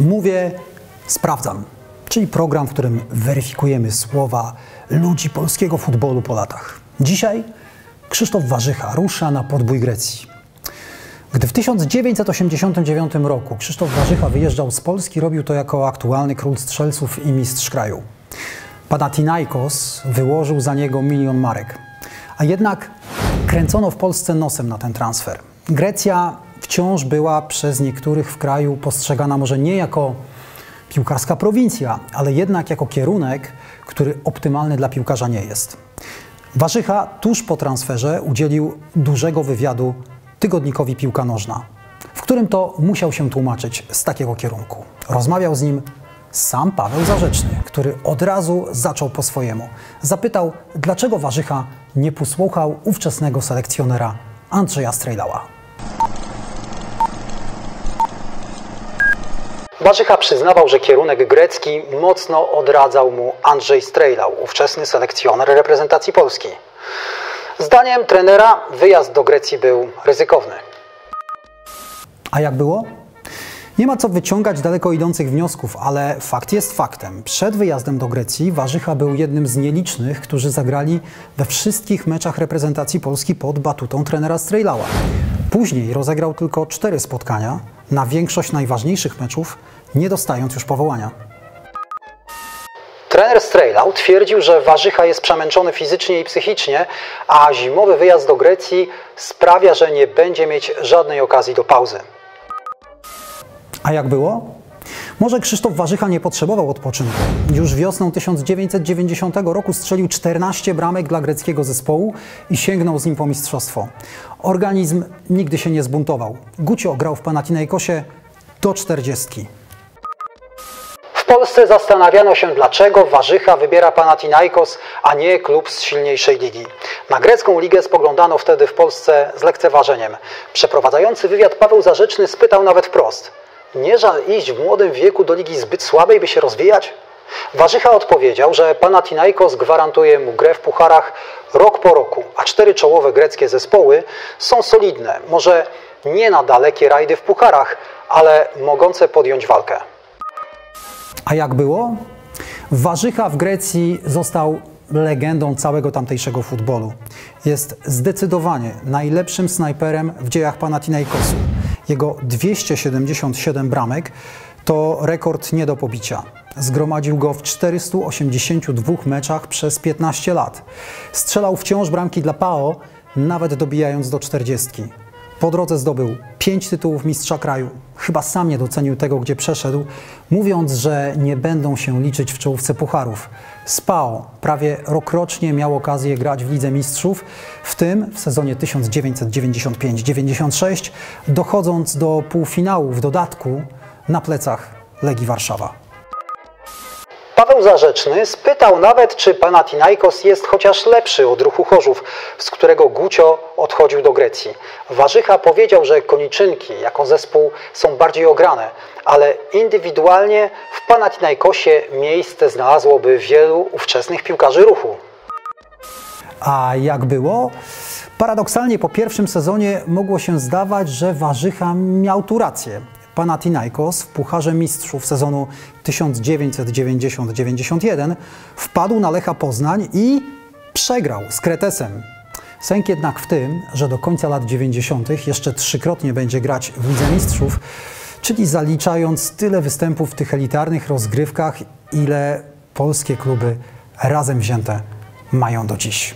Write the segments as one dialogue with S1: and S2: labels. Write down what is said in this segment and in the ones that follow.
S1: Mówię, sprawdzam, czyli program, w którym weryfikujemy słowa ludzi polskiego futbolu po latach. Dzisiaj Krzysztof Warzycha rusza na podbój Grecji. Gdy w 1989 roku Krzysztof Warzycha wyjeżdżał z Polski, robił to jako aktualny król strzelców i mistrz kraju. Panathinaikos wyłożył za niego milion marek. A jednak kręcono w Polsce nosem na ten transfer. Grecja wciąż była przez niektórych w kraju postrzegana może nie jako piłkarska prowincja, ale jednak jako kierunek, który optymalny dla piłkarza nie jest. Warzycha tuż po transferze udzielił dużego wywiadu tygodnikowi Piłka Nożna, w którym to musiał się tłumaczyć z takiego kierunku. Rozmawiał z nim sam Paweł Zarzeczny, który od razu zaczął po swojemu. Zapytał, dlaczego Warzycha nie posłuchał ówczesnego selekcjonera Andrzeja Strejlała. Warzycha przyznawał, że kierunek grecki mocno odradzał mu Andrzej Strejlał, ówczesny selekcjoner reprezentacji Polski. Zdaniem trenera wyjazd do Grecji był ryzykowny. A jak było? Nie ma co wyciągać daleko idących wniosków, ale fakt jest faktem. Przed wyjazdem do Grecji Warzycha był jednym z nielicznych, którzy zagrali we wszystkich meczach reprezentacji Polski pod batutą trenera Strejlała. Później rozegrał tylko cztery spotkania, na większość najważniejszych meczów, nie dostając już powołania. Trener Strejlau twierdził, że Warzycha jest przemęczony fizycznie i psychicznie, a zimowy wyjazd do Grecji sprawia, że nie będzie mieć żadnej okazji do pauzy. A jak było? Może Krzysztof Warzycha nie potrzebował odpoczynku. Już wiosną 1990 roku strzelił 14 bramek dla greckiego zespołu i sięgnął z nim po mistrzostwo. Organizm nigdy się nie zbuntował. Gucio grał w Panathinaikosie do 40. W Polsce zastanawiano się, dlaczego Warzycha wybiera Panathinaikos, a nie klub z silniejszej ligi. Na grecką ligę spoglądano wtedy w Polsce z lekceważeniem. Przeprowadzający wywiad Paweł Zarzeczny spytał nawet wprost – nie żal iść w młodym wieku do ligi zbyt słabej, by się rozwijać? Warzycha odpowiedział, że Panathinaikos gwarantuje mu grę w pucharach rok po roku, a cztery czołowe greckie zespoły są solidne, może nie na dalekie rajdy w pucharach, ale mogące podjąć walkę. A jak było? Warzycha w Grecji został legendą całego tamtejszego futbolu. Jest zdecydowanie najlepszym snajperem w dziejach Panathinaikosu. Jego 277 bramek to rekord nie do pobicia. Zgromadził go w 482 meczach przez 15 lat. Strzelał wciąż bramki dla PAO, nawet dobijając do 40. Po drodze zdobył 5 tytułów mistrza kraju. Chyba sam nie docenił tego, gdzie przeszedł, mówiąc, że nie będą się liczyć w czołówce pucharów. Spao prawie rokrocznie miał okazję grać w Lidze Mistrzów, w tym w sezonie 1995-96, dochodząc do półfinału w dodatku na plecach Legii Warszawa. Paweł Zarzeczny spytał nawet, czy Panathinaikos jest chociaż lepszy od ruchu Chorzów, z którego Gucio odchodził do Grecji. Warzycha powiedział, że koniczynki jako zespół są bardziej ograne, ale indywidualnie w Panathinaikosie miejsce znalazłoby wielu ówczesnych piłkarzy ruchu. A jak było? Paradoksalnie po pierwszym sezonie mogło się zdawać, że Warzycha miał tu rację. Panathinaikos w Pucharze Mistrzów sezonu 1990-91 wpadł na Lecha Poznań i przegrał z Kretesem. Sęk jednak w tym, że do końca lat 90. jeszcze trzykrotnie będzie grać w Lidze Mistrzów, czyli zaliczając tyle występów w tych elitarnych rozgrywkach, ile polskie kluby razem wzięte mają do dziś.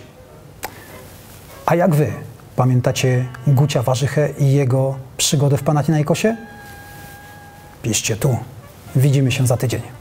S1: A jak wy? Pamiętacie Gucia Warzychę i jego przygodę w Panathinaikosie? Piszcie tu. Widzimy się za tydzień.